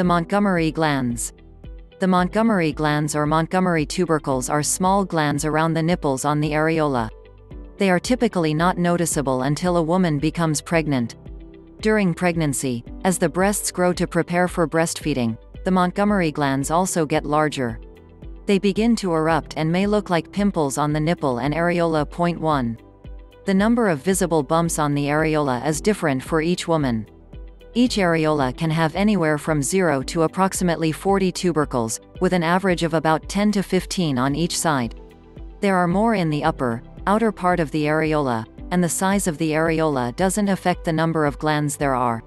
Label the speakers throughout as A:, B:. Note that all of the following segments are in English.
A: The Montgomery glands. The Montgomery glands or Montgomery tubercles are small glands around the nipples on the areola. They are typically not noticeable until a woman becomes pregnant. During pregnancy, as the breasts grow to prepare for breastfeeding, the Montgomery glands also get larger. They begin to erupt and may look like pimples on the nipple and areola. Point 1. The number of visible bumps on the areola is different for each woman. Each areola can have anywhere from 0 to approximately 40 tubercles, with an average of about 10 to 15 on each side. There are more in the upper, outer part of the areola, and the size of the areola doesn't affect the number of glands there are.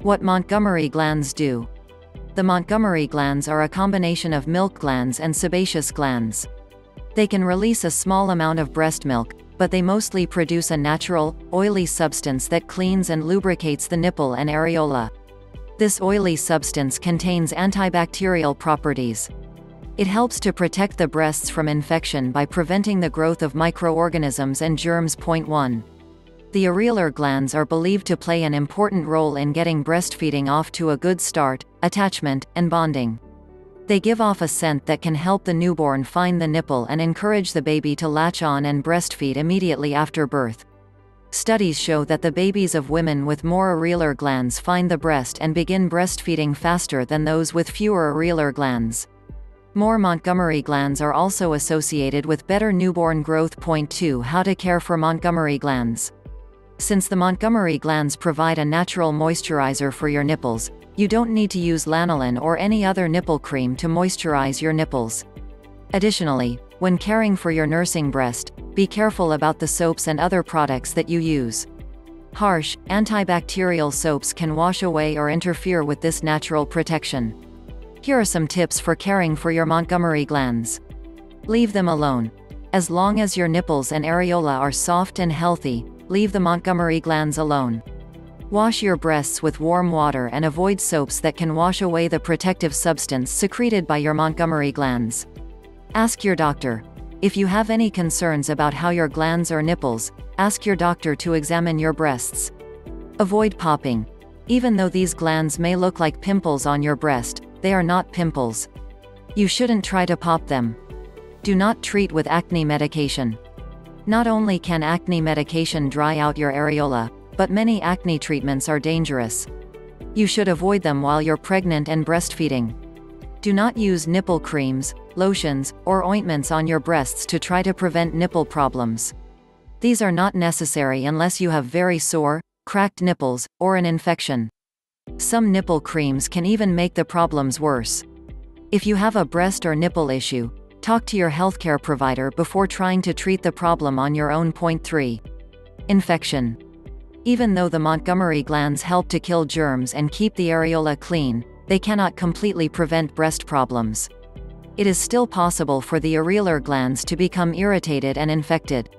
A: What Montgomery glands do. The Montgomery glands are a combination of milk glands and sebaceous glands. They can release a small amount of breast milk, but they mostly produce a natural, oily substance that cleans and lubricates the nipple and areola. This oily substance contains antibacterial properties. It helps to protect the breasts from infection by preventing the growth of microorganisms and germs. Point 1. The areolar glands are believed to play an important role in getting breastfeeding off to a good start, attachment, and bonding. They give off a scent that can help the newborn find the nipple and encourage the baby to latch on and breastfeed immediately after birth. Studies show that the babies of women with more areolar glands find the breast and begin breastfeeding faster than those with fewer areolar glands. More Montgomery glands are also associated with better newborn growth. Point 2 How to care for Montgomery glands. Since the Montgomery glands provide a natural moisturizer for your nipples, you don't need to use lanolin or any other nipple cream to moisturize your nipples. Additionally, when caring for your nursing breast, be careful about the soaps and other products that you use. Harsh, antibacterial soaps can wash away or interfere with this natural protection. Here are some tips for caring for your Montgomery glands. Leave them alone. As long as your nipples and areola are soft and healthy, leave the Montgomery glands alone. Wash your breasts with warm water and avoid soaps that can wash away the protective substance secreted by your Montgomery glands. Ask your doctor. If you have any concerns about how your glands or nipples, ask your doctor to examine your breasts. Avoid popping. Even though these glands may look like pimples on your breast, they are not pimples. You shouldn't try to pop them. Do not treat with acne medication. Not only can acne medication dry out your areola, but many acne treatments are dangerous. You should avoid them while you're pregnant and breastfeeding. Do not use nipple creams, lotions, or ointments on your breasts to try to prevent nipple problems. These are not necessary unless you have very sore, cracked nipples, or an infection. Some nipple creams can even make the problems worse. If you have a breast or nipple issue, talk to your healthcare provider before trying to treat the problem on your own. Point 3. Infection. Even though the Montgomery glands help to kill germs and keep the areola clean, they cannot completely prevent breast problems. It is still possible for the areolar glands to become irritated and infected.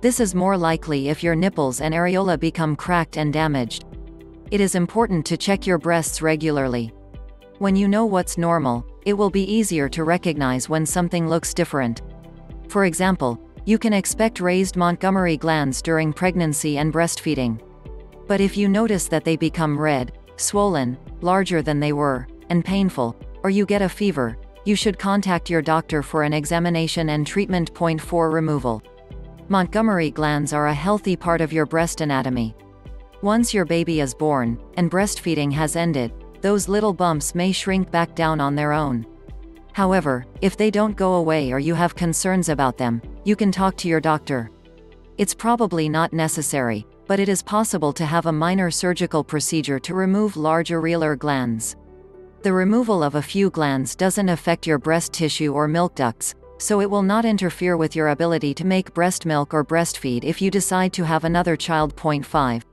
A: This is more likely if your nipples and areola become cracked and damaged. It is important to check your breasts regularly. When you know what's normal, it will be easier to recognize when something looks different. For example, you can expect raised Montgomery glands during pregnancy and breastfeeding. But if you notice that they become red, swollen, larger than they were, and painful, or you get a fever, you should contact your doctor for an examination and treatment. Point 4 Removal. Montgomery glands are a healthy part of your breast anatomy. Once your baby is born, and breastfeeding has ended, those little bumps may shrink back down on their own. However, if they don't go away or you have concerns about them, you can talk to your doctor. It's probably not necessary, but it is possible to have a minor surgical procedure to remove large areolar glands. The removal of a few glands doesn't affect your breast tissue or milk ducts, so it will not interfere with your ability to make breast milk or breastfeed if you decide to have another child. Point 5.